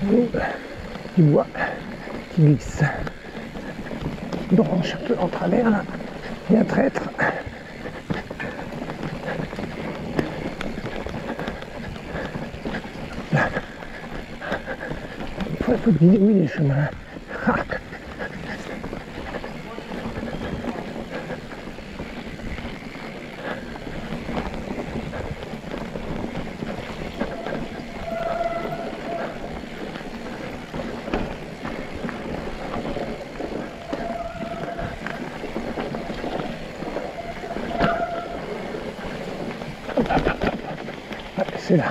petit bois qui glisse. Branche un peu en travers là. Un traître. Il faut de vidéo les chemins. C'est là.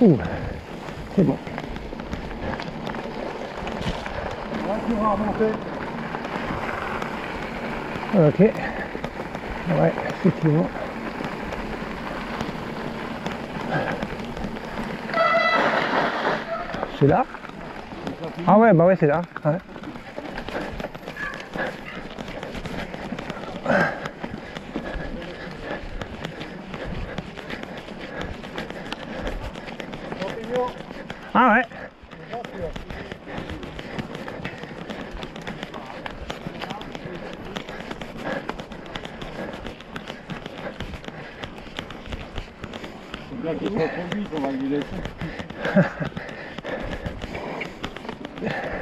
Ouh, c'est bon. Ok. Ouais, effectivement. C'est là Ah ouais, bah ouais, c'est là. Ouais. Ah ouais. Là, qui sont trop vite, on va lui laisser.